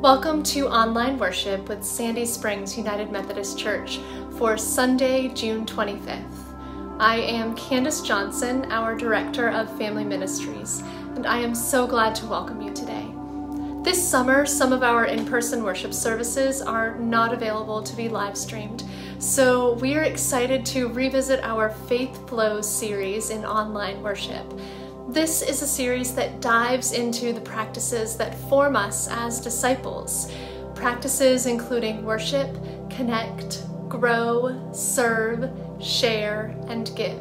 Welcome to online worship with Sandy Springs United Methodist Church for Sunday, June 25th. I am Candace Johnson, our Director of Family Ministries, and I am so glad to welcome you today. This summer, some of our in-person worship services are not available to be live streamed, so we are excited to revisit our Faith Flows series in online worship. This is a series that dives into the practices that form us as disciples. Practices including worship, connect, grow, serve, share, and give.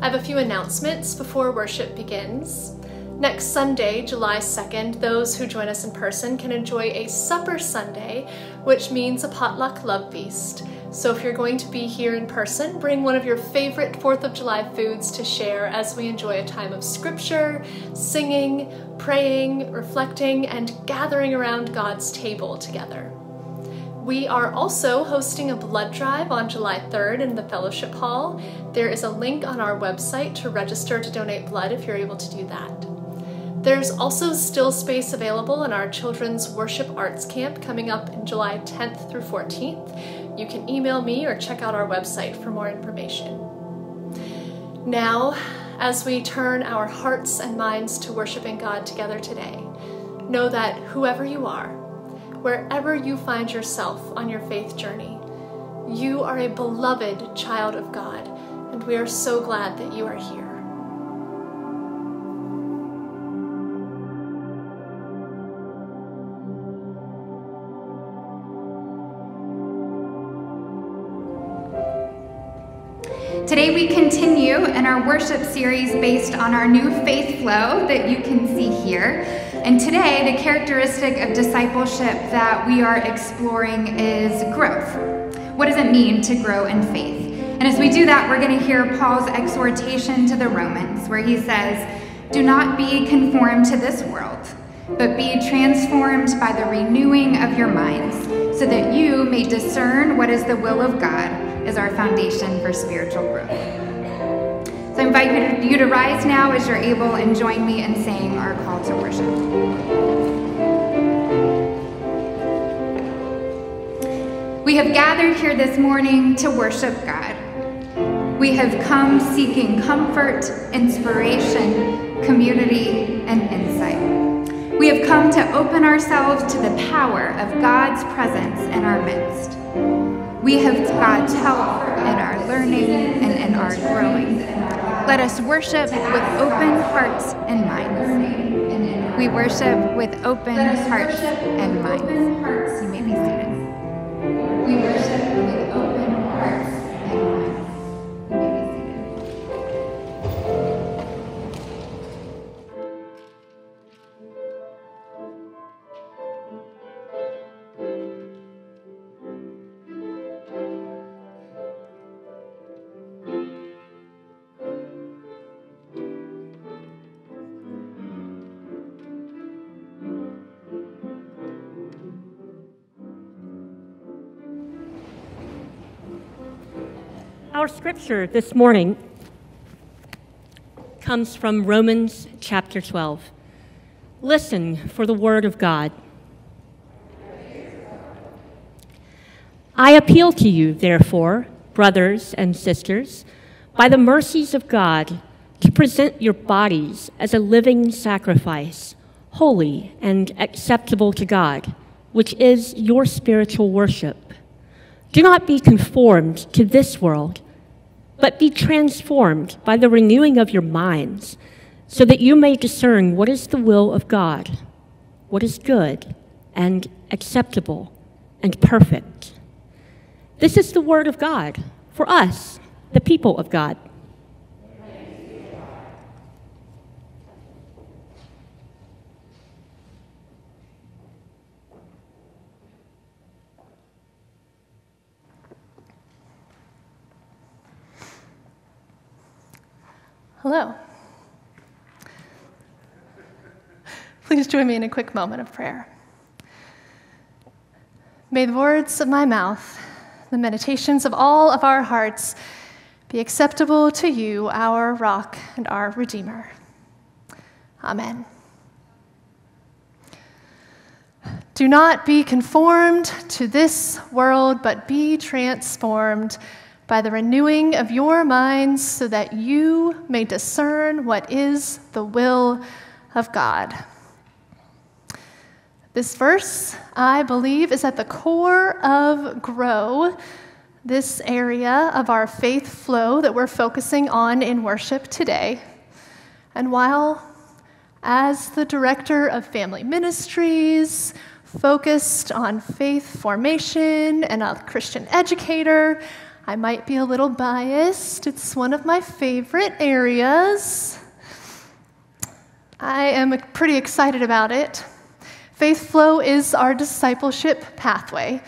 I have a few announcements before worship begins. Next Sunday, July 2nd, those who join us in person can enjoy a Supper Sunday, which means a potluck love feast. So if you're going to be here in person, bring one of your favorite 4th of July foods to share as we enjoy a time of scripture, singing, praying, reflecting, and gathering around God's table together. We are also hosting a blood drive on July 3rd in the Fellowship Hall. There is a link on our website to register to donate blood if you're able to do that. There's also still space available in our Children's Worship Arts Camp coming up in July 10th through 14th. You can email me or check out our website for more information. Now, as we turn our hearts and minds to worshiping God together today, know that whoever you are, wherever you find yourself on your faith journey, you are a beloved child of God, and we are so glad that you are here. Today we continue in our worship series based on our new faith flow that you can see here. And today, the characteristic of discipleship that we are exploring is growth. What does it mean to grow in faith? And as we do that, we're going to hear Paul's exhortation to the Romans, where he says, Do not be conformed to this world, but be transformed by the renewing of your minds, so that you may discern what is the will of God is our foundation for spiritual growth. So I invite you to rise now as you're able and join me in saying our call to worship. We have gathered here this morning to worship God. We have come seeking comfort, inspiration, community, and insight. We have come to open ourselves to the power of God's presence in our midst. We have God's help in our learning and in our growing. Let us worship with open hearts and minds. We worship with open hearts and minds. You may be seated. Our scripture this morning comes from Romans chapter 12. Listen for the word of God. I appeal to you, therefore, brothers and sisters, by the mercies of God, to present your bodies as a living sacrifice, holy and acceptable to God, which is your spiritual worship. Do not be conformed to this world but be transformed by the renewing of your minds, so that you may discern what is the will of God, what is good and acceptable and perfect. This is the word of God for us, the people of God. Hello. Please join me in a quick moment of prayer. May the words of my mouth, the meditations of all of our hearts, be acceptable to you, our rock and our Redeemer. Amen. Do not be conformed to this world, but be transformed by the renewing of your minds so that you may discern what is the will of God. This verse, I believe, is at the core of Grow, this area of our faith flow that we're focusing on in worship today. And while, as the director of family ministries, focused on faith formation and a Christian educator, I might be a little biased. It's one of my favorite areas. I am pretty excited about it. Faith Flow is our discipleship pathway,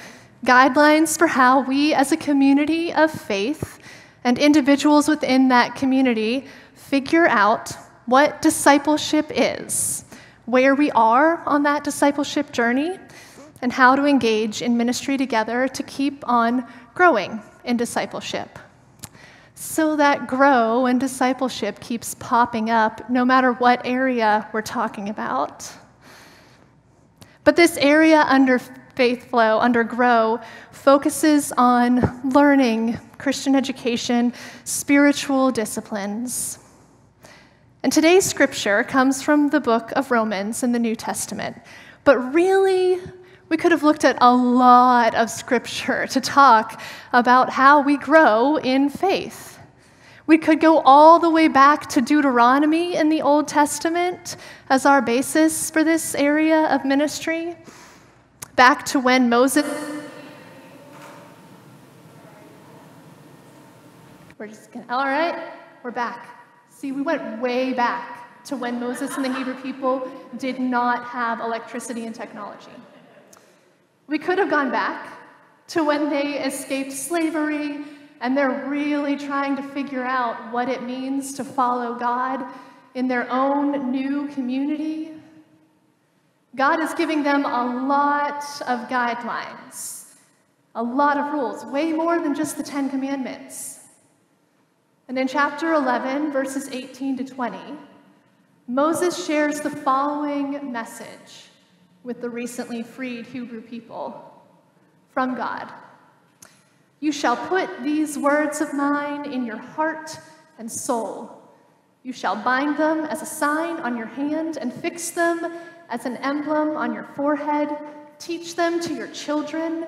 guidelines for how we, as a community of faith and individuals within that community, figure out what discipleship is, where we are on that discipleship journey, and how to engage in ministry together to keep on growing in discipleship. So that grow and discipleship keeps popping up no matter what area we're talking about. But this area under Faith Flow, under Grow, focuses on learning Christian education, spiritual disciplines. And today's scripture comes from the book of Romans in the New Testament. But really, we could have looked at a lot of scripture to talk about how we grow in faith. We could go all the way back to Deuteronomy in the Old Testament as our basis for this area of ministry, back to when Moses. We're just gonna, all right, we're back. See, we went way back to when Moses and the Hebrew people did not have electricity and technology. We could have gone back to when they escaped slavery and they're really trying to figure out what it means to follow God in their own new community. God is giving them a lot of guidelines, a lot of rules, way more than just the Ten Commandments. And in chapter 11, verses 18 to 20, Moses shares the following message with the recently freed Hebrew people from God. You shall put these words of mine in your heart and soul. You shall bind them as a sign on your hand and fix them as an emblem on your forehead. Teach them to your children,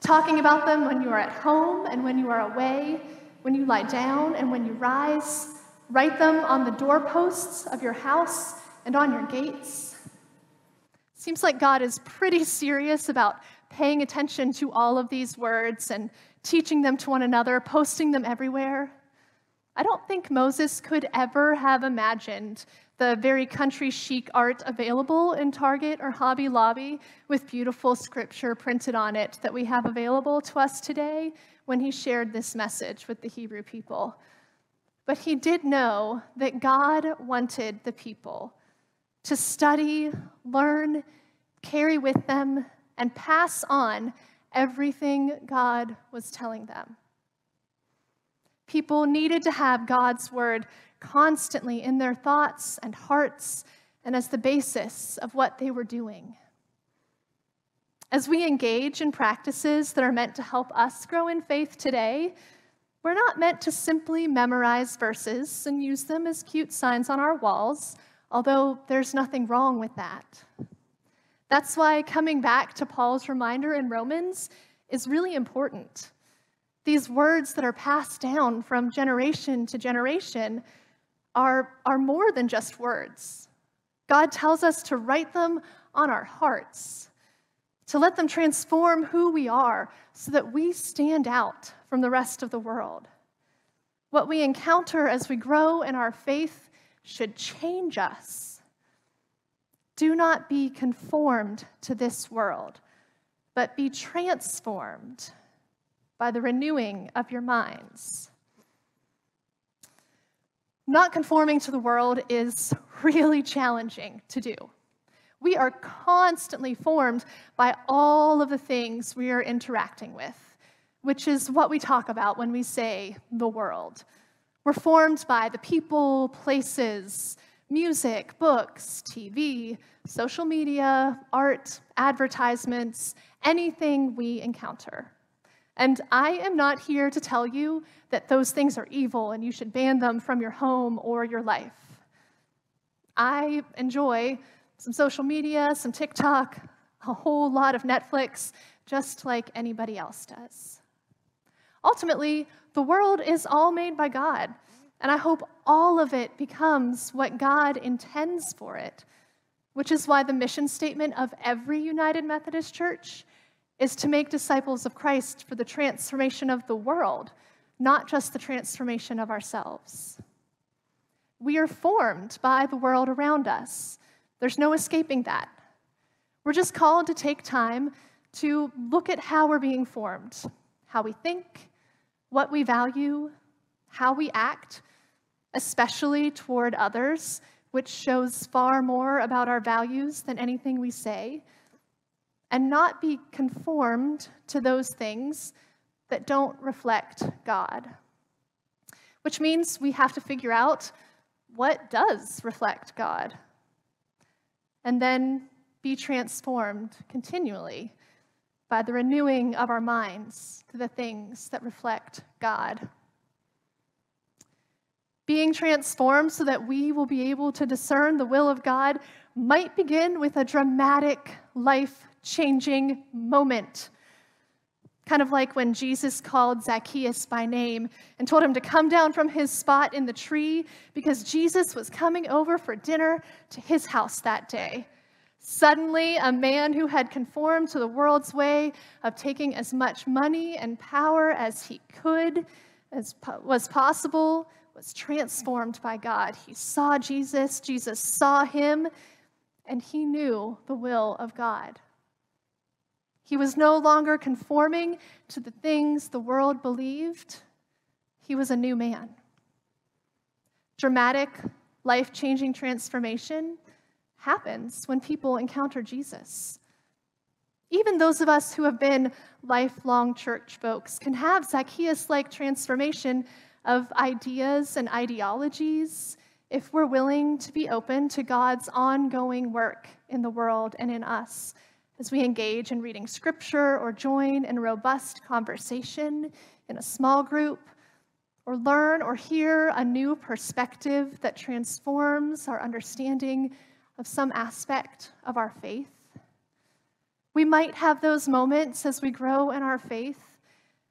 talking about them when you are at home and when you are away, when you lie down and when you rise. Write them on the doorposts of your house and on your gates. Seems like God is pretty serious about paying attention to all of these words and teaching them to one another, posting them everywhere. I don't think Moses could ever have imagined the very country chic art available in Target or Hobby Lobby with beautiful scripture printed on it that we have available to us today when he shared this message with the Hebrew people. But he did know that God wanted the people to study, learn, carry with them, and pass on everything God was telling them. People needed to have God's word constantly in their thoughts and hearts and as the basis of what they were doing. As we engage in practices that are meant to help us grow in faith today, we're not meant to simply memorize verses and use them as cute signs on our walls, although there's nothing wrong with that. That's why coming back to Paul's reminder in Romans is really important. These words that are passed down from generation to generation are, are more than just words. God tells us to write them on our hearts, to let them transform who we are so that we stand out from the rest of the world. What we encounter as we grow in our faith should change us do not be conformed to this world, but be transformed by the renewing of your minds. Not conforming to the world is really challenging to do. We are constantly formed by all of the things we are interacting with, which is what we talk about when we say the world. We're formed by the people, places, music, books, TV, social media, art, advertisements, anything we encounter. And I am not here to tell you that those things are evil and you should ban them from your home or your life. I enjoy some social media, some TikTok, a whole lot of Netflix, just like anybody else does. Ultimately, the world is all made by God, and I hope all of it becomes what God intends for it, which is why the mission statement of every United Methodist Church is to make disciples of Christ for the transformation of the world, not just the transformation of ourselves. We are formed by the world around us. There's no escaping that. We're just called to take time to look at how we're being formed, how we think, what we value, how we act, especially toward others, which shows far more about our values than anything we say, and not be conformed to those things that don't reflect God. Which means we have to figure out what does reflect God, and then be transformed continually by the renewing of our minds to the things that reflect God. Being transformed so that we will be able to discern the will of God might begin with a dramatic, life changing moment. Kind of like when Jesus called Zacchaeus by name and told him to come down from his spot in the tree because Jesus was coming over for dinner to his house that day. Suddenly, a man who had conformed to the world's way of taking as much money and power as he could, as was possible, was transformed by God. He saw Jesus, Jesus saw him, and he knew the will of God. He was no longer conforming to the things the world believed. He was a new man. Dramatic, life changing transformation happens when people encounter Jesus. Even those of us who have been lifelong church folks can have Zacchaeus like transformation of ideas and ideologies if we're willing to be open to God's ongoing work in the world and in us as we engage in reading scripture or join in robust conversation in a small group or learn or hear a new perspective that transforms our understanding of some aspect of our faith. We might have those moments as we grow in our faith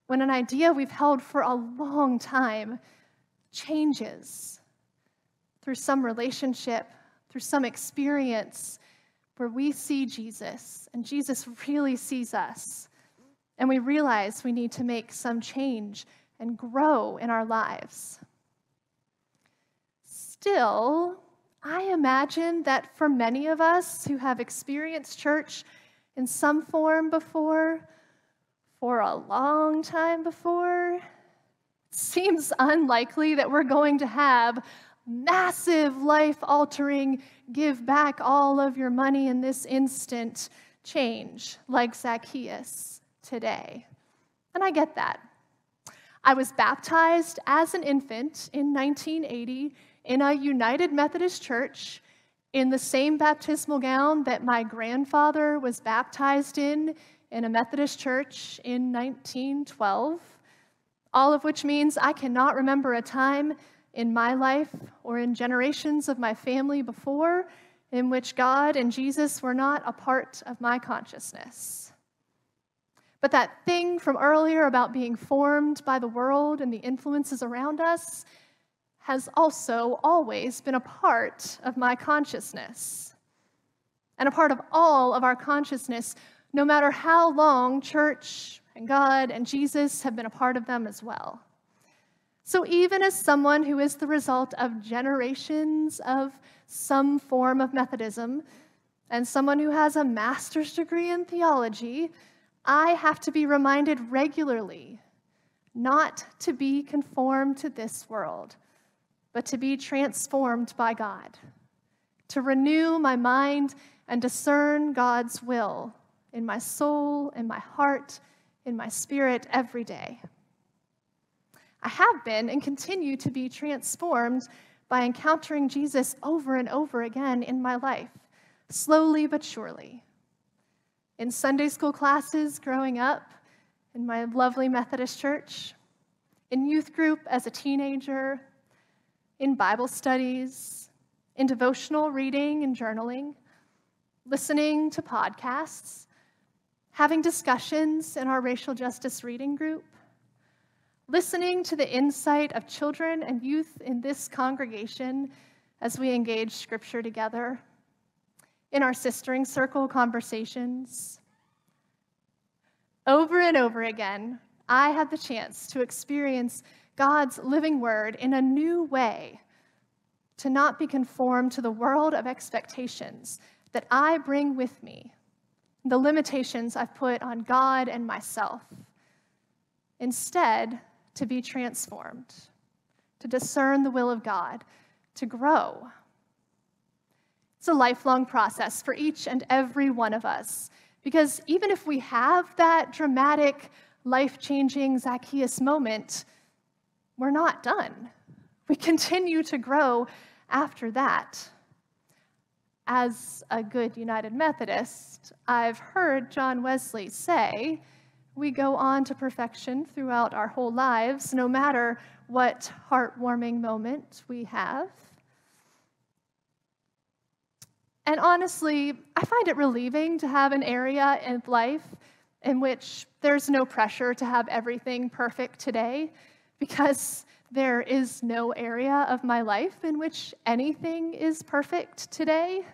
when an idea we've held for a long time changes through some relationship, through some experience where we see Jesus and Jesus really sees us. And we realize we need to make some change and grow in our lives. Still, I imagine that for many of us who have experienced church in some form before, for a long time before, it seems unlikely that we're going to have massive life altering, give back all of your money in this instant change like Zacchaeus today. And I get that. I was baptized as an infant in 1980 in a United Methodist church in the same baptismal gown that my grandfather was baptized in in a Methodist church in 1912. All of which means I cannot remember a time in my life or in generations of my family before in which God and Jesus were not a part of my consciousness. But that thing from earlier about being formed by the world and the influences around us has also always been a part of my consciousness and a part of all of our consciousness, no matter how long church and God and Jesus have been a part of them as well. So, even as someone who is the result of generations of some form of Methodism, and someone who has a master's degree in theology, I have to be reminded regularly not to be conformed to this world but to be transformed by God, to renew my mind and discern God's will in my soul, in my heart, in my spirit every day. I have been and continue to be transformed by encountering Jesus over and over again in my life, slowly but surely. In Sunday school classes growing up, in my lovely Methodist church, in youth group as a teenager, in Bible studies, in devotional reading and journaling, listening to podcasts, having discussions in our racial justice reading group, listening to the insight of children and youth in this congregation as we engage scripture together, in our sistering circle conversations. Over and over again, I had the chance to experience God's living word in a new way, to not be conformed to the world of expectations that I bring with me, the limitations I've put on God and myself. Instead, to be transformed, to discern the will of God, to grow. It's a lifelong process for each and every one of us. Because even if we have that dramatic, life changing Zacchaeus moment, we're not done. We continue to grow after that. As a good United Methodist, I've heard John Wesley say, we go on to perfection throughout our whole lives, no matter what heartwarming moment we have. And honestly, I find it relieving to have an area in life in which there's no pressure to have everything perfect today because there is no area of my life in which anything is perfect today.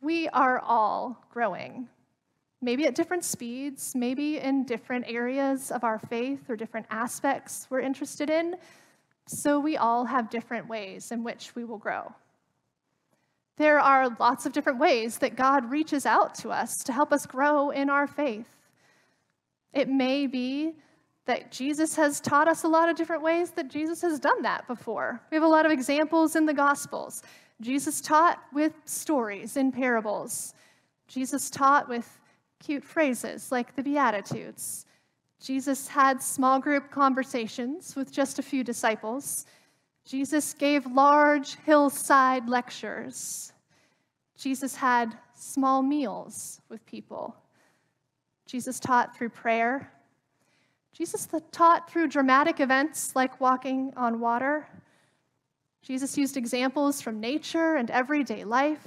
We are all growing, maybe at different speeds, maybe in different areas of our faith or different aspects we're interested in. So we all have different ways in which we will grow. There are lots of different ways that God reaches out to us to help us grow in our faith. It may be that Jesus has taught us a lot of different ways that Jesus has done that before. We have a lot of examples in the Gospels. Jesus taught with stories in parables. Jesus taught with cute phrases like the Beatitudes. Jesus had small group conversations with just a few disciples. Jesus gave large hillside lectures. Jesus had small meals with people. Jesus taught through prayer. Jesus taught through dramatic events like walking on water. Jesus used examples from nature and everyday life.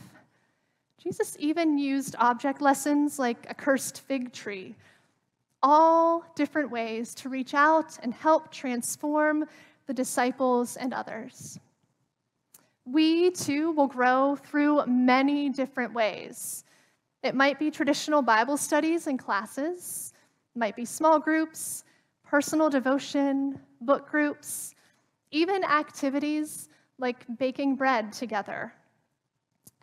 Jesus even used object lessons like a cursed fig tree, all different ways to reach out and help transform the disciples and others. We too will grow through many different ways. It might be traditional Bible studies and classes, it might be small groups, personal devotion, book groups, even activities like baking bread together.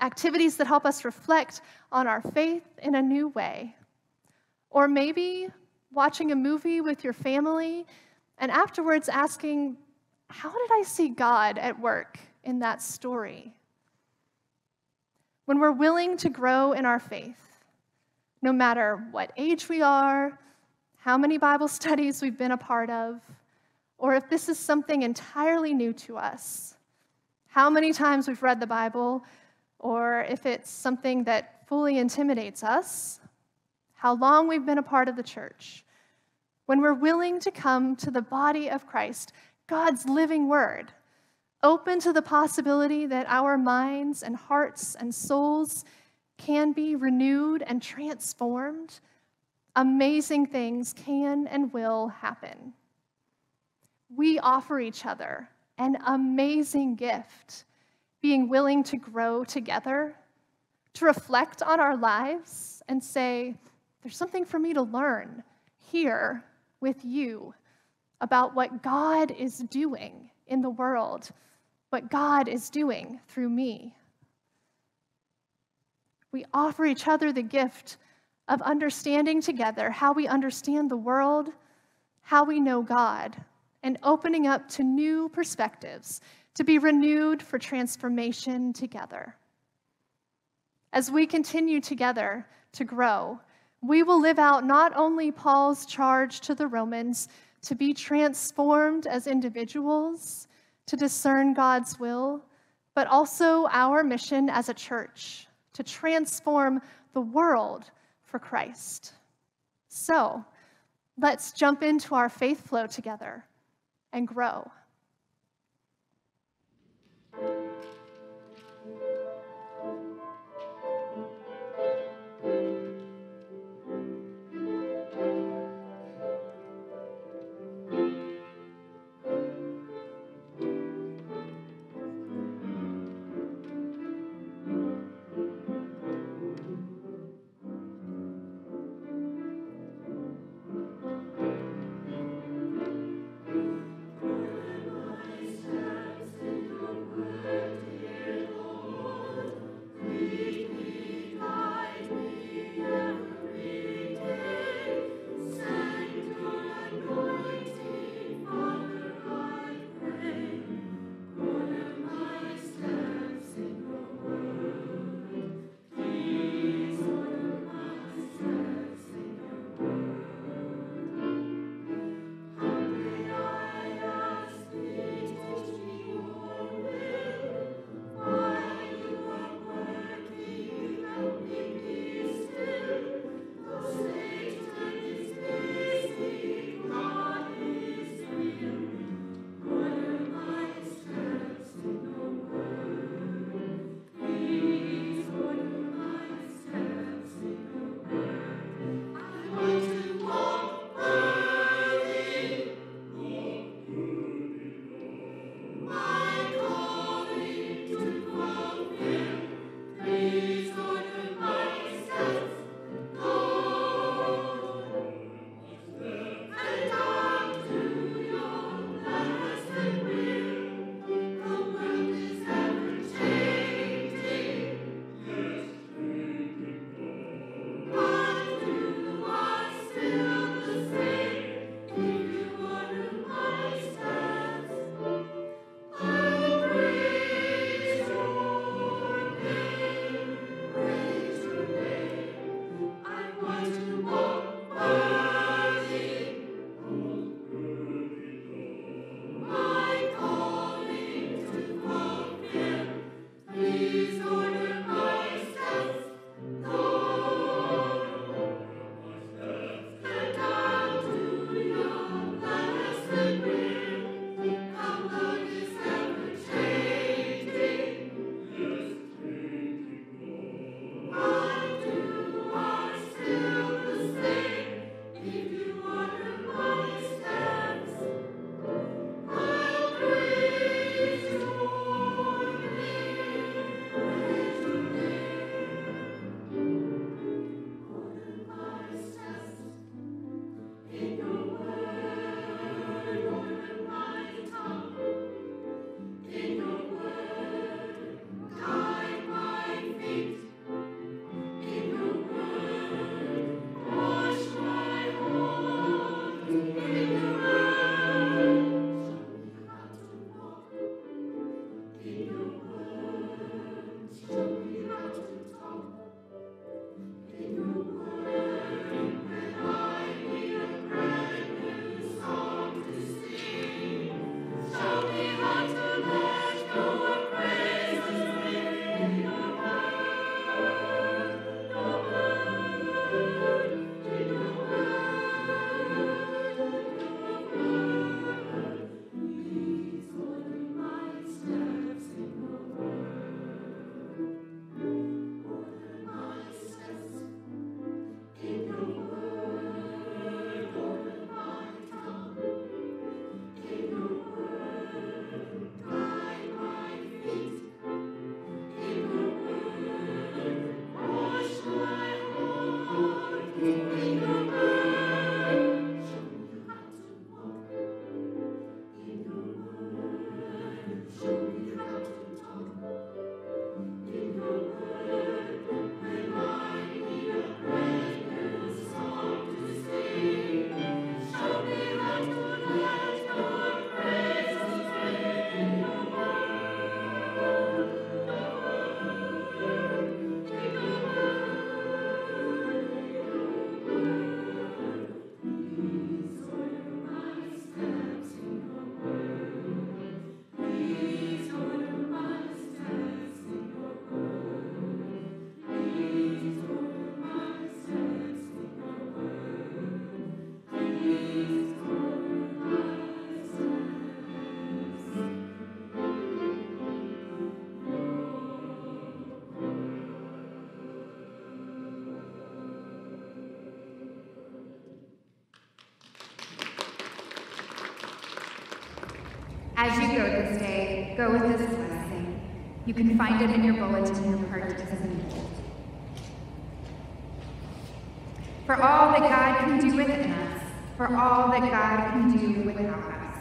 Activities that help us reflect on our faith in a new way. Or maybe watching a movie with your family and afterwards asking, How did I see God at work in that story? when we're willing to grow in our faith, no matter what age we are, how many Bible studies we've been a part of, or if this is something entirely new to us, how many times we've read the Bible, or if it's something that fully intimidates us, how long we've been a part of the church. When we're willing to come to the body of Christ, God's living word, open to the possibility that our minds and hearts and souls can be renewed and transformed, amazing things can and will happen. We offer each other an amazing gift, being willing to grow together, to reflect on our lives and say, There's something for me to learn here with you about what God is doing in the world what God is doing through me. We offer each other the gift of understanding together how we understand the world, how we know God, and opening up to new perspectives to be renewed for transformation together. As we continue together to grow, we will live out not only Paul's charge to the Romans to be transformed as individuals to discern God's will, but also our mission as a church to transform the world for Christ. So, let's jump into our faith flow together and grow. Go with this blessing. You can find it in your bulletin, your part as needed. For all that God can do within us, for all that God can do without us.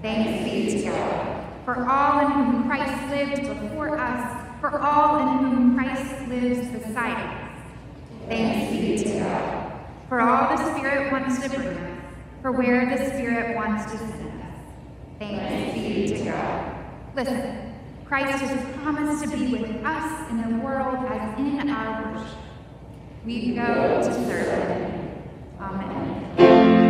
Thanks be to God. For all in whom Christ lived before us, for all in whom Christ lives beside us. Thanks be to God. For all the Spirit wants to bring us, for where the Spirit wants to send us. Thanks be to God. Listen, Christ has promised to be with us in the world as in our worship. We go to serve him. Amen.